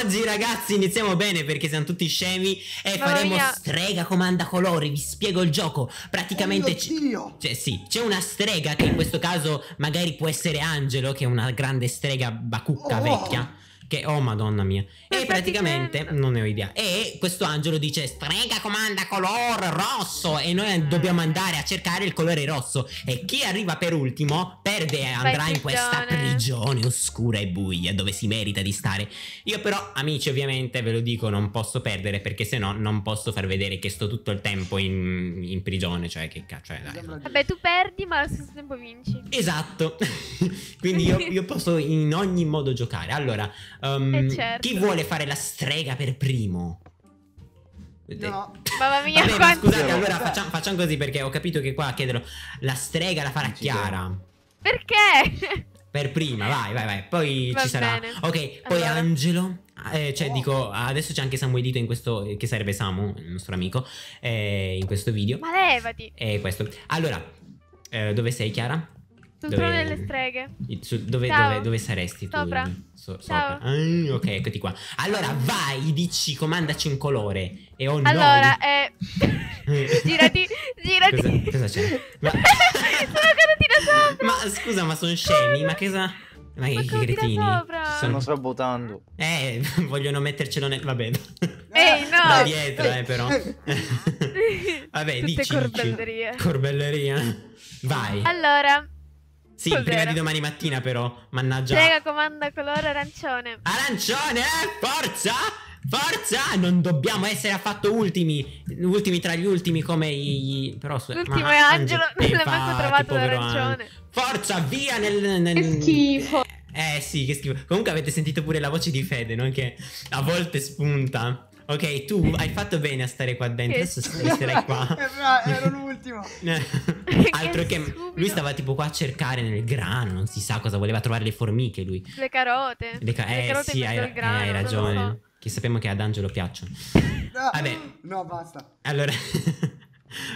oggi ragazzi iniziamo bene perché siamo tutti scemi e Mamma faremo mia. strega comanda colori, vi spiego il gioco. Praticamente Oh cioè, sì, c'è una strega che in questo caso magari può essere Angelo, che è una grande strega bacucca Oh. vecchia. Che, oh madonna mia. E praticamente, non ne ho idea. E questo angelo dice strega comanda colore rosso. E noi dobbiamo andare a cercare il colore rosso. E chi arriva per ultimo perde e andrà in questa prigione. oscura e buia dove si merita di stare. Io però, amici, ovviamente ve lo dico, non posso perdere perché sennò non posso far vedere che sto tutto il tempo in, in prigione. Cioè, che cazzo, cioè, Mi dai. Vabbè, tu perdi, ma allo stesso tempo vinci. Esatto, quindi io, io posso in ogni modo giocare. Allora, um, Eh, certo. chi vuole fare la strega per primo? No. Mamma mia, Vabbè, ma quanti... scusate, Zero. allora facciamo, facciamo così perché ho capito che qua chiedono la strega la farà Chiara. Perché? Per prima, vai, vai, vai. Poi Va ci sarà. bene. Ok, poi Allora. Angelo. eh, cioè, Oh. dico, adesso c'è anche Samuelito in questo. Che sarebbe Samu, il nostro amico. eh, in questo video. Ma levati. E questo. Allora, eh, dove sei, Chiara? Sul trono delle streghe. Su- dove, dove- dove saresti tu? Sopra. So- Ciao. sopra. Ah, ok, eccoti qua. Allora, vai, dici, comandaci un colore. E ho Allora, noi. eh... girati, girati. Cosa, cosa c'è? Ma... Sono caduti da sopra. ma scusa, ma sono scemi? Ma che sa? Ma che, Ma che cretini? sopra. Sono- Stanno sabotando. Eh, vogliono mettercelo nel... Vabbè. Ehi, no. Da dietro, eh, però. Vabbè, Tutte dici, dici. corbellerie. Corbelleria. Vai. Allora, Sì, cos'era? prima di domani mattina, però. Mannaggia. strega comanda colore arancione. Arancione, eh, forza! Forza! Non dobbiamo essere affatto ultimi. Ultimi tra gli ultimi come i. Però L'ultimo ma è Angelo, eh, non l'ha manco infatti, trovato povero l'arancione. Forza, via nel. nel- Che schifo. Eh sì, che schifo. Comunque avete sentito pure la voce di Fede, no? Che a volte spunta. Ok, tu hai fatto bene a stare qua dentro. Che Adesso starai qua. Ero l'ultimo. Altro che stupido. lui stava tipo qua a cercare nel grano, non si sa cosa voleva trovare le formiche lui. Le carote. Le ca- Le eh carote sì, hai, eh, hai ragione. so. Che sappiamo che ad Angelo piacciono. No. Vabbè. No, basta. Allora,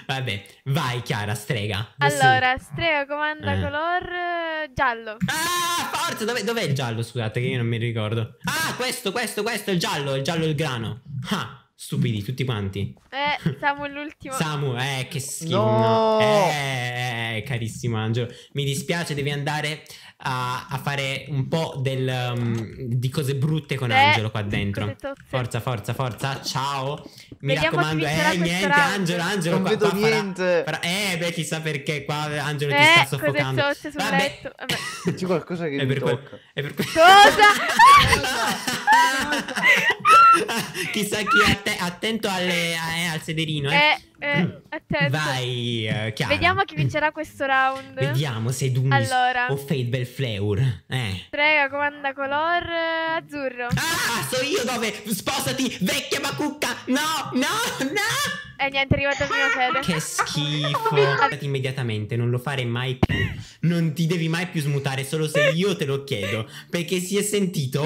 vabbè, vai Chiara, strega. Allora, strega comanda Eh. color eh, giallo. Ah, forza, dov'è, dov'è il giallo? Scusate, che io non mi ricordo. Ah, questo, questo, questo è il giallo, il giallo del grano. Ah, stupidi tutti quanti. Eh, siamo l'ultimo. Samu, eh, che schifo. No! Eh, carissimo Angelo, mi dispiace, devi andare a, a fare un po' del, um, di cose brutte con Eh, Angelo qua dentro. cose tozze. Forza, forza, forza, ciao. Mi Vediamo raccomando, eh, niente, round. Angelo, Angelo, Non qua, vedo qua farà- niente. farà- eh, beh, chissà perché qua Angelo ti Eh, sta cose soffocando. zozze sul Vabbè. letto. Vabbè. C'è qualcosa che È mi per, quel- tocca. è per quel- Cosa? Chissà chi è atte- attento alle- eh, al sederino, eh. eh, eh, attento. Vai, eh, Chiara. Vediamo chi vincerà questo round. Vediamo se Dunis Allora. o Fade Belfleur. Eh. Strega comanda color eh, azzurro. Ah, so io dove? Sposati, vecchia bacucca! No, no, no! E niente, è arrivato il mio fede. Che schifo. Immediatamente, non lo fare mai più. Non ti devi mai più smutare solo se io te lo chiedo. Perché si è sentito.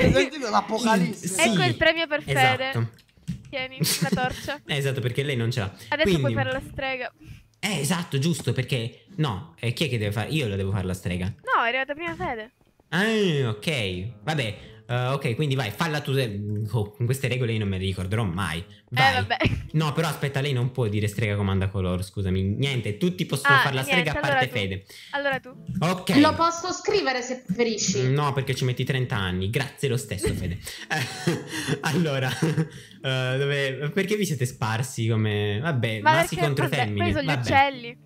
Hai sentito l'apocalisse? Sì. Ecco il premio per Fede. Esatto. Tieni la torcia. Eh, esatto, perché lei non ce l'ha. Adesso Quindi- puoi fare la strega. Eh, esatto, giusto, perché... No, eh, chi è che deve fare? Io lo devo fare la strega. No, è arrivata prima Fede. Ah, ok. Vabbè. Eh, ok, quindi vai, falla tu. Oh, con queste regole io non me le ricorderò mai. Vai. Eh, vabbè. No, però aspetta, lei non può dire strega comanda color, scusami. Niente, tutti possono Ah, fare la strega niente, a parte allora. Fede. Allora tu. Ok. Lo posso scrivere se preferisci. No, perché ci metti 30 anni. Grazie lo stesso, Fede. Eh, allora, eh, dove... perché vi siete sparsi come... Vabbè, Ma maschi contro vabbè, femmine. sono gli Vabbè. uccelli.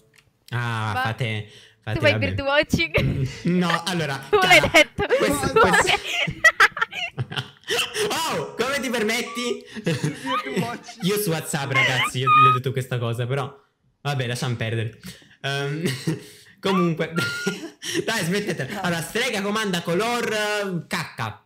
Ah, Va. fate... fate tu fai bird watching. No, allora... tu l'hai Chiara, detto. questo- questo- Oh, come ti permetti? io su WhatsApp, ragazzi, io gli ho detto questa cosa, però vabbè, lasciamo perdere. Ehm, comunque, dai, smettetela. Allora, strega comanda color eh, cacca.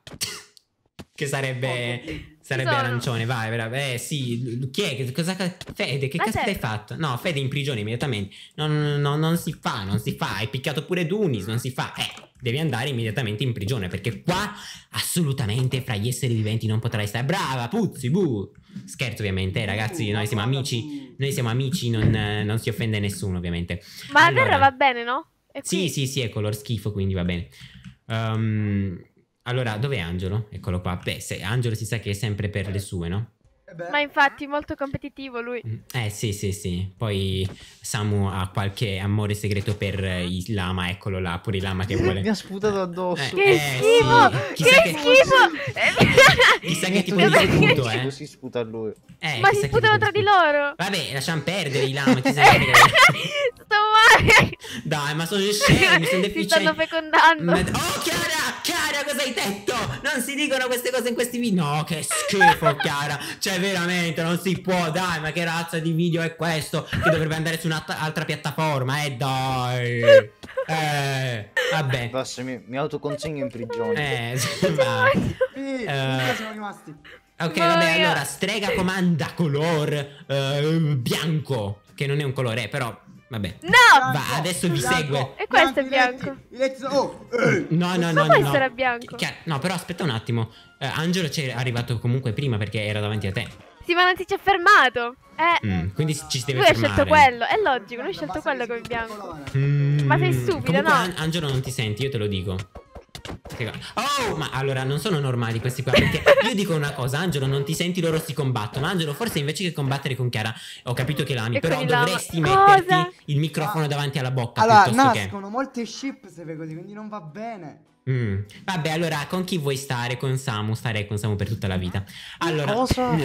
Che sarebbe sarebbe sono. arancione, vai, vera- eh sì, chi è che cosa Fede, che cazzo certo. hai fatto? No, Fede in prigione immediatamente. Non, non- non si fa, non si fa. Hai picchiato pure Dunis, non si fa. Eh, devi andare immediatamente in prigione perché qua assolutamente fra gli esseri viventi non potrai stare. Brava, puzzi, bu. Scherzo ovviamente, eh, ragazzi, noi siamo amici. Noi siamo amici, non, non si offende nessuno ovviamente. Ma la Allora. terra va bene, no? Sì, sì, sì, è color schifo, quindi va bene. Ehm, Allora, dov'è Angelo? Eccolo qua. Beh, se Angelo si sa che è sempre per le sue, no? Eh beh, Ma infatti molto competitivo lui. Mm, Eh sì, sì, sì. Poi Samu ha qualche amore segreto per eh, i lama, eccolo là, pure il lama che vuole. Mi ha sputato addosso. Eh, Che eh, schifo! sì. Chissà Che che- schifo! Chissà che Mi tipo di sputo, eh. Così sputa lui. Eh, Ma chissà si che sputano tra di loro. Vabbè, lasciamo perdere i lama, chi se ne frega. Sto male. Dai, ma sono scemi, sono Si deficienti. stanno fecondando. Ma- Oh, Chiara! Chiara, cosa hai detto? Non si dicono queste cose in questi video. No, che schifo, Chiara. Cioè, veramente, non si può. Dai, ma che razza di video è questo? Che dovrebbe andare su un'altra piattaforma. Eh, dai. Eh, vabbè. Basta, mi, mi autoconsegno in prigione. Eh, va. sì, Eh. dove siamo rimasti? Ok, vabbè, allora, strega comanda color eh, bianco. Che non è un colore, però, vabbè. No! Va, adesso vi segue. E questo è bianco. letti sono... Oh, eh. No, no, Ma no, può no. essere bianco. Chiaro- No, però aspetta un attimo. Eh, Angelo c'è arrivato comunque prima perché era davanti a te. Sì, ma non ti ci ha fermato. Eh. Mm, quindi ci si deve Lui ha fermare. scelto quello. È logico, lui ha scelto quello come bianco. Mm, Ma sei stupido, comunque, no? An- Angelo non ti senti, io te lo dico. Che- Oh, ma allora non sono normali questi qua. Perché io dico una cosa: Angelo, non ti senti, loro si combattono. Angelo, forse invece che combattere con Chiara, ho capito che l'ami, E però dovresti Cosa? metterti il microfono davanti alla bocca Allora, piuttosto che. nascono molte ship se fai così, quindi non va bene. Mm. Vabbè, allora, con chi vuoi stare? Con Samu? Starei con Samu per tutta la vita. Allora. Cosa?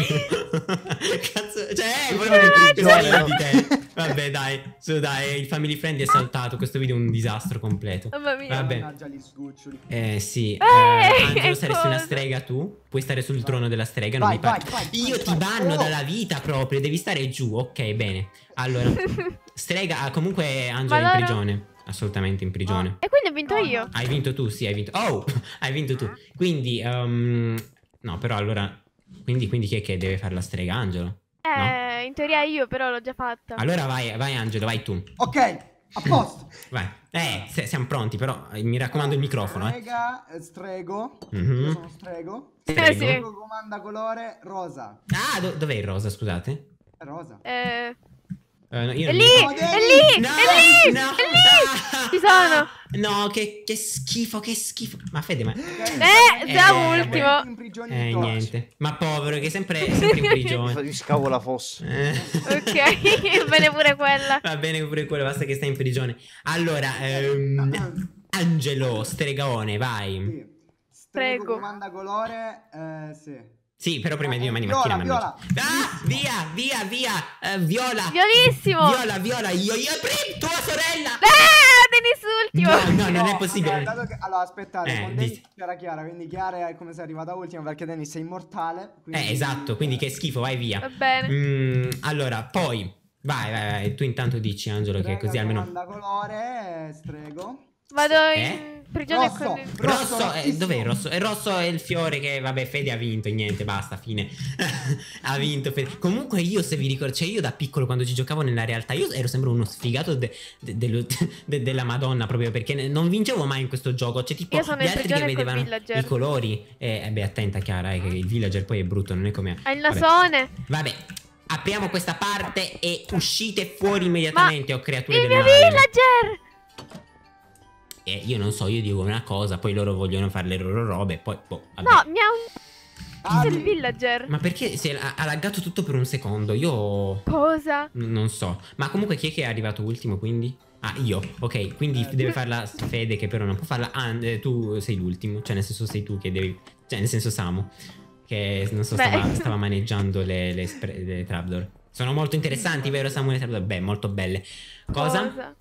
Cazzo, cioè, eh, Tutto volevo più di te. Vabbè, dai, su, dai, il family friend è saltato. Questo video è un disastro completo. Mamma mia. Vabbè. Mannaggia gli sgoccioli. Eh sì, Eh, eh, Angelo saresti una strega tu? Puoi stare sul trono della strega, non Vai, mi pare. vai, vai, Io vai, ti vai. banno Oh. dalla vita proprio, devi stare giù. Ok, bene. Allora, strega, ah, comunque Angelo è in prigione. Assolutamente in prigione. E quindi ho vinto No, io. no. Hai vinto tu, sì, hai vinto. Oh, hai vinto tu. Quindi, um, no, però allora, quindi, quindi chi è che deve fare la strega? Angelo? Eh, in teoria io, però l'ho già fatta. Allora vai, vai Angelo, vai tu. Ok, a posto. Vai. Eh, se- siamo pronti, però eh, mi raccomando il microfono, eh. Strega, eh, strego. Mhm. Io sono strego. Eh, sì. Strego comanda colore rosa. Ah, do- dov'è il rosa, scusate? È rosa. Eh, Eh, no, io è non lì, mi- è lì, No, è lì, no, è lì. ah, Ci sono. No, che, che schifo, che schifo. Ma Fede, ma... Eh, siamo Eh, ultimo. Prigione Eh, di torce. niente. Ma povero, che è sempre, sempre in prigione. Mi scavo la fossa. Eh. Ok, bene pure quella. Va bene pure quello, basta che stai in prigione. Allora, ehm, Angelo, stregone, vai. Sì. Strego Prego. comanda colore, eh, sì. Sì, però prima di domani viola, mattina. viola. mannaggia. Ah, via, via, via. eh, viola. Violissimo. Viola, viola, io, io, prim, tua sorella. Eh, Denis ultimo. No, no, non è possibile. dato che- allora, aspettate, Eh, con Dennis dici. c'era Chiara, quindi Chiara è come se è arrivata ultima perché Dennis è immortale. quindi- Eh, esatto, quindi che schifo, vai Va via. bene. Mm, allora, poi, vai, vai, vai. Tu intanto dici, Angelo, che Strega così almeno... comanda colore, eh, strego. Vado Eh? Prigione Rosso. con il... Rosso, Rosso, eh, rossissimo. dov'è il rosso? Il rosso è il fiore che, vabbè, Fede ha vinto, e niente, basta, fine. ha vinto Fede. Comunque io, se vi ricordo, cioè io da piccolo quando ci giocavo nella realtà, io ero sempre uno sfigato de- de- de- della Madonna, proprio perché non vincevo mai in questo gioco. Cioè, tipo, Io sono gli in altri che vedevano i colori. E, eh, beh, attenta, Chiara, eh, che il villager poi è brutto, non è come... Ha il Vabbè. nasone. Vabbè, apriamo questa parte e uscite fuori immediatamente, o creature Il del mio male. villager. Eh, io non so, io dico una cosa, poi loro vogliono fare le loro robe, poi boh, vabbè. No, mi ha un... Ah, il villager? Ma perché si è, ha, laggato tutto per un secondo? Io Cosa? non so. Ma comunque chi è che è arrivato ultimo quindi? Ah, io. Ok, quindi Eh. deve farla Fede che però non può farla. Ah, eh, tu sei l'ultimo. Cioè, nel senso sei tu che devi... Cioè, nel senso Samu. Che non so, stava, stava maneggiando le, le, le trapdoor. Sono molto interessanti, vero Samu? Le trapdoor? Beh, molto belle. Cosa?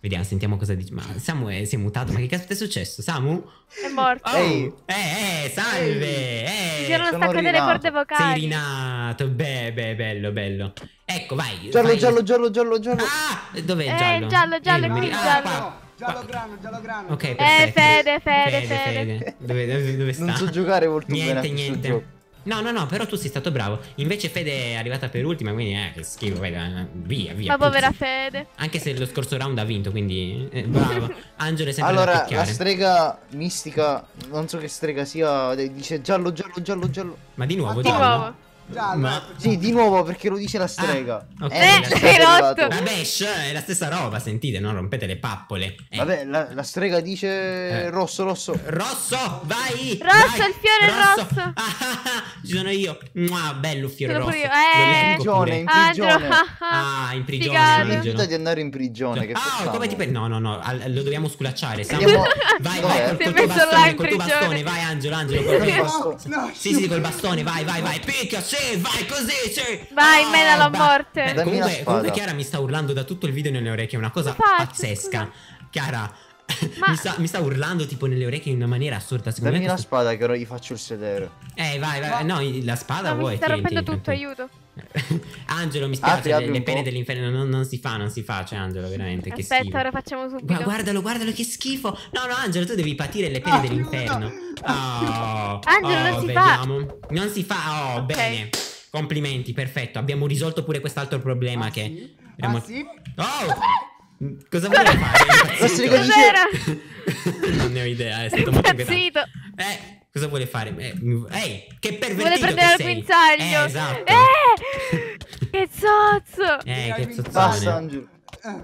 Vediamo, sentiamo cosa dice. Ma Samu è- si è mutato. Ma che cazzo è successo? Samu? È morto. Oh! Ehi. Eh, eh, salve! Eh, Si erano sono staccate le rinato. corde sei vocali. rinato. Beh, beh, bello, bello. Ecco, vai. Giallo, vai. giallo, giallo, giallo, giallo. Ah, dov'è il Eh, giallo? giallo, giallo, non mi qui giallo. Ah, Giallo, qua. giallo Qua. grano, giallo grano. Ok, Eh, perfetto. Fede, Fede, Fede. Dove, dove, dove sta? Non so giocare molto bene a Niente, niente. No, no, no, però tu sei stato bravo. Invece Fede è arrivata per ultima, quindi eh, che schifo, vai, eh, via, via. Ma povera. Fede. Anche se lo scorso round ha vinto, quindi eh, bravo. Angelo è sempre da Allora, la strega mistica, non so che strega sia, dice giallo, giallo, giallo, giallo. Ma di nuovo, Ma Di nuovo. Già, Ma- Sì, di nuovo perché lo dice la strega. Ah, ok. Eh, Eh, rotto. Vabbè, è la stessa roba, sentite, non rompete le pappole. Eh. Vabbè, la, la strega dice Eh. rosso, rosso. Rosso, vai! Rosso, vai, il fiore rosso. Ah, ah, ah, ci sono io. Mua, bello fiore Sono rosso. io. Eh. leggo In prigione, in prigione. Ah, in prigione. Angelo. Rifiuta di andare in prigione. Che Ah, come ti per... No, no, no, al- lo dobbiamo sculacciare. Andiamo- Vai, vai col, col tuo bastone, col tuo bastone, vai Angelo, Angelo. Col... il no, bastone. no, Sì, sì, col bastone, vai, vai, vai, picchia, sì, vai così, sì. Vai, Ah, menalo a ba- morte. Eh, la comunque, comunque Chiara mi sta urlando da tutto il video nelle orecchie, è una cosa faccio, pazzesca. Chiara, Ma- mi, sta, mi sta urlando tipo nelle orecchie in una maniera assurda. Secondo Dammi me la questo- spada che ora gli faccio il sedere. Eh, vai, vai, no, la spada No, mi vuoi? sta tieni, rompendo tieni, tutto, tieni. aiuto. Angelo, mi spiace, apri le, le pene dell'inferno non, non si fa, non si fa, cioè Angelo, veramente, che Aspetta, schifo. ora facciamo subito. Gua- guardalo, guardalo, che schifo. No, no, Angelo, tu devi patire le pene Ah, dell'inferno. Oh, Angelo, non oh, si fa. Non si fa, oh, Ok. bene. Complimenti, perfetto. Abbiamo risolto pure quest'altro problema Ah, che... sì? era Ah, sì? Oh! Cosa voleva fare? Cos'era? non ne ho idea, è stato molto. Impazzito. Eh, cosa vuole fare? Eh, m- Ehi, che pervertito Vuole prendere che il sei. guinzaglio. Eh, esatto. Eh! Che zozzo! Eh, che zozzone. Angelo.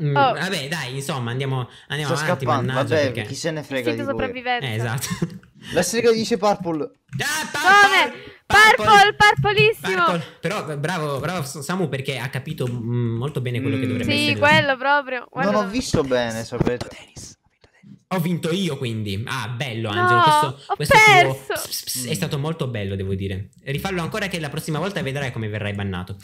Mm, Oh. Vabbè, dai, insomma, andiamo, andiamo Sta avanti, scappando. mannaggia, Vabbè, perché... chi se ne frega Istinto di sopravvivenza. Eh, esatto. La strega dice purple. Ah, Come? Purple, purplissimo. Purple. Però eh, bravo, bravo Samu perché ha capito mm, molto bene quello che Mm. dovrebbe Sì, essere. quello proprio. Guarda Non ho visto bene, sapete. Ho vinto io quindi. Ah, bello No, Angelo. questo ho questo tuo perso. ps- ps- è stato molto bello, devo dire. Rifallo ancora che la prossima volta vedrai come verrai bannato.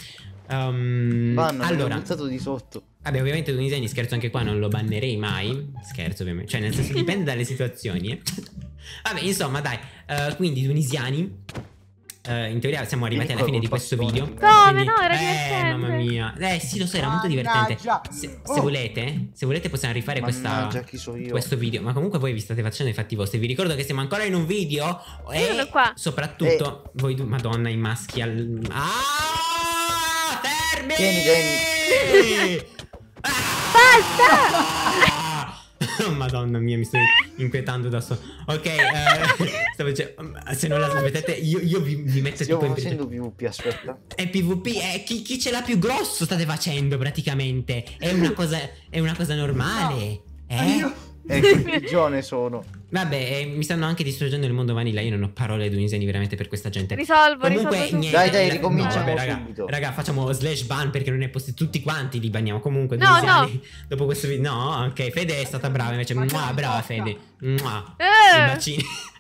Um, Vanno, allora, allora. buttato di sotto. vabbè, ovviamente Tuniseni scherzo anche qua, non lo bannerei mai. Scherzo, ovviamente. Cioè, nel senso dipende dalle situazioni. eh. vabbè, insomma, dai. eh, quindi tunisiani eh, in teoria siamo arrivati alla Vieni fine di questo video. Come? Quindi- No, era eh, divertente. mamma mia. Eh sì, lo so, era molto divertente. Se, se Oh. volete, se volete possiamo rifare questa, questo video. Ma comunque voi vi state facendo i fatti vostri. Vi ricordo che siamo ancora in un video. E sono qua. soprattutto voi due, madonna, i maschi al. Ah! Fermi! Tieni, tieni. Basta! Madonna mia, mi sto inquietando da solo. Ok, eh, stavo dicendo, se non la smettete, io, io vi, vi metto Stiamo tipo in facendo PvP, aspetta. è PvP, è chi, chi ce l'ha più grosso state facendo praticamente. È una cosa, è una cosa normale. Eh? Io- In prigione sono. Vabbè, eh, mi stanno anche distruggendo il mondo vanilla. Io non ho parole dunisiani veramente per questa gente. Risolvo, Comunque, risolvo niente. Dai, dai, ricominciamo no, vabbè, raga, subito. raga, facciamo slash ban perché non è possibile. Tutti quanti li banniamo. Comunque, No, dunisiani, dopo questo video. No, ok, Fede è stata brava. Invece, Ma mua, brava. Fede. Mua. Eh. I bacini.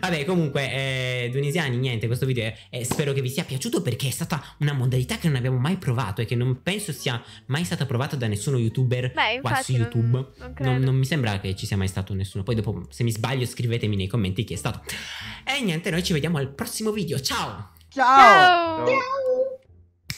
Vabbè, comunque, eh, Dunisiani, niente, questo video è, è- spero che vi sia piaciuto perché è stata una modalità che non abbiamo mai provato e che non penso sia mai stata provata da nessuno youtuber Beh, qua su non- YouTube. non Non, credo. non mi sembra che ci sia mai stato nessuno. Poi dopo, se mi sbaglio, scrivetemi nei commenti chi è stato. E niente, noi ci vediamo al prossimo video. Ciao! Ciao. Ciao. Ciao.